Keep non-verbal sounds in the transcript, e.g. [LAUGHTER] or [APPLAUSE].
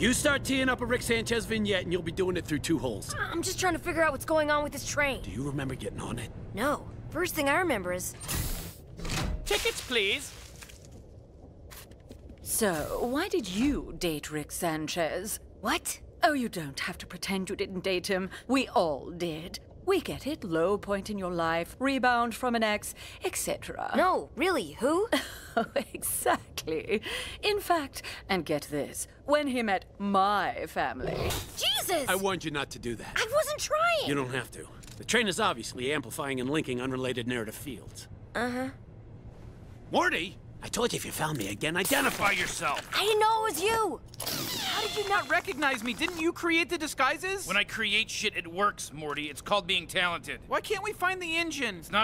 You start teeing up a Rick Sanchez vignette and you'll be doing it through two holes. I'm just trying to figure out what's going on with this train. Do you remember getting on it? No. First thing I remember is. Tickets, please. So, why did you date Rick Sanchez? What? Oh, you don't have to pretend you didn't date him. We all did. We get it. Low point in your life, rebound from an ex, etc. No, really, who? [LAUGHS] Oh, [LAUGHS] exactly. In fact, and get this, when he met my family. Jesus! I warned you not to do that. I wasn't trying! You don't have to. The train is obviously amplifying and linking unrelated narrative fields. Uh huh. Morty! I told you if you found me again, identify yourself! I didn't know it was you! How did you not recognize me? Didn't you create the disguises? When I create shit, it works, Morty. It's called being talented. Why can't we find the engine? It's not